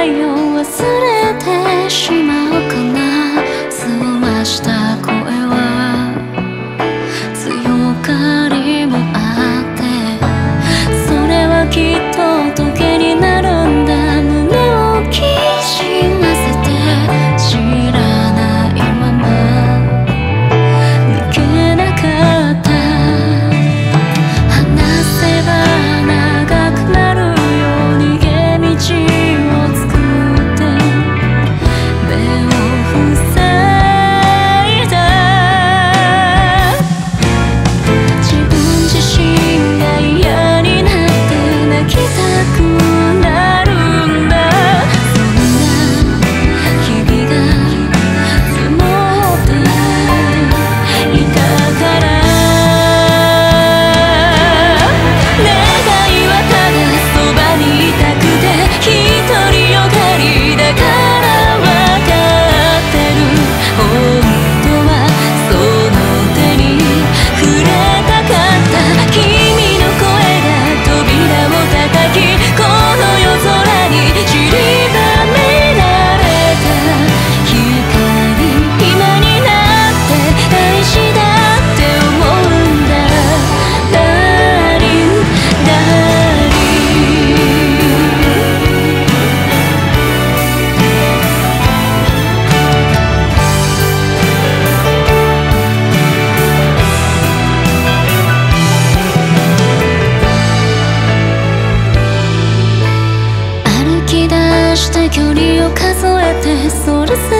还有。है सुर से।